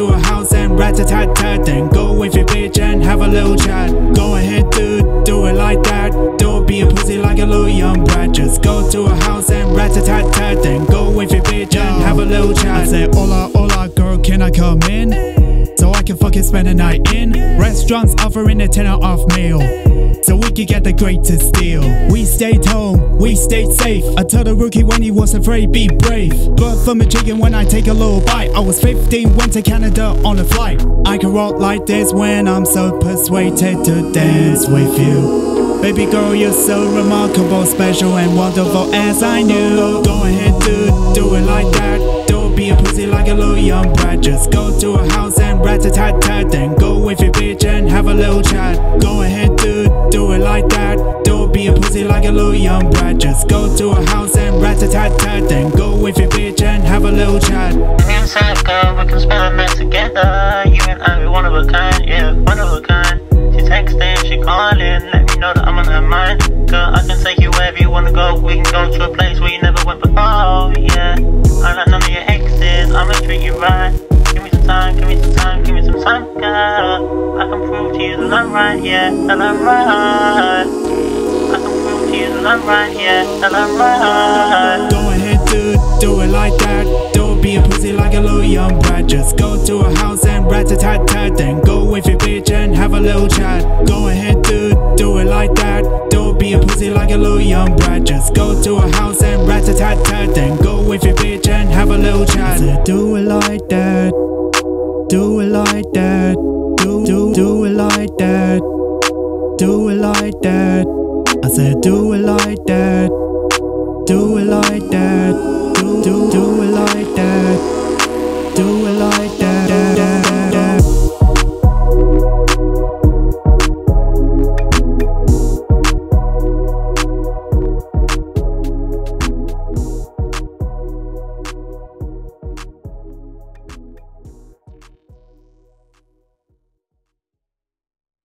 to a house and rat-a-tat-tat Then go with your bitch and have a little chat. Go ahead dude, do it like that. Don't be a pussy like a little young brat. Just go to a house and rat-a-tat-tat Then go with your bitch and have a little chat. I say hola hola girl can I come in? So I can fucking spend a night in. Restaurants offering a 10 off meal so we could get the greatest deal. We stayed home, we stayed safe. I told the rookie when he was afraid, be brave. But from a chicken when I take a little bite. I was 15, went to Canada on a flight. I can rock like this when I'm so persuaded to dance with you. Baby girl, you're so remarkable, special and wonderful as I knew. Go ahead, dude, do it like that. Don't be a pussy like a little young brat. Just go to a house and rat a tat tat. Then go with your bitch and have a little chat. A pussy like a little young brat. Just go to a house and rat a tat tat. Then go with your bitch and have a little chat. Sam, girl, we can spend a night together. You and I, we one of a kind, yeah, one of a kind. She texting, she calling, let me know that I'm on her mind. Girl, I can take you wherever you wanna go. We can go to a place where you never went before, yeah. I like none of your exes, I'ma treat you right. Give me some time, give me some time, give me some time, girl. I can prove to you that I'm right, yeah, that I'm right. Go ahead, dude, do it like that. Don't be a pussy like a little young brat. Just go to a house and rat a tat tat. Then go with your bitch and have a little chat. Go ahead, dude, do it like that. Don't be a pussy like a little young brat. Just go to a house and rat a tat tat. Then go with your bitch and have a little chat. Said, do it like that. Do it like that. Do do do it like that. Do it like that. I said, do it like that. Do it like that. Do, do, do it like that. Do it like that.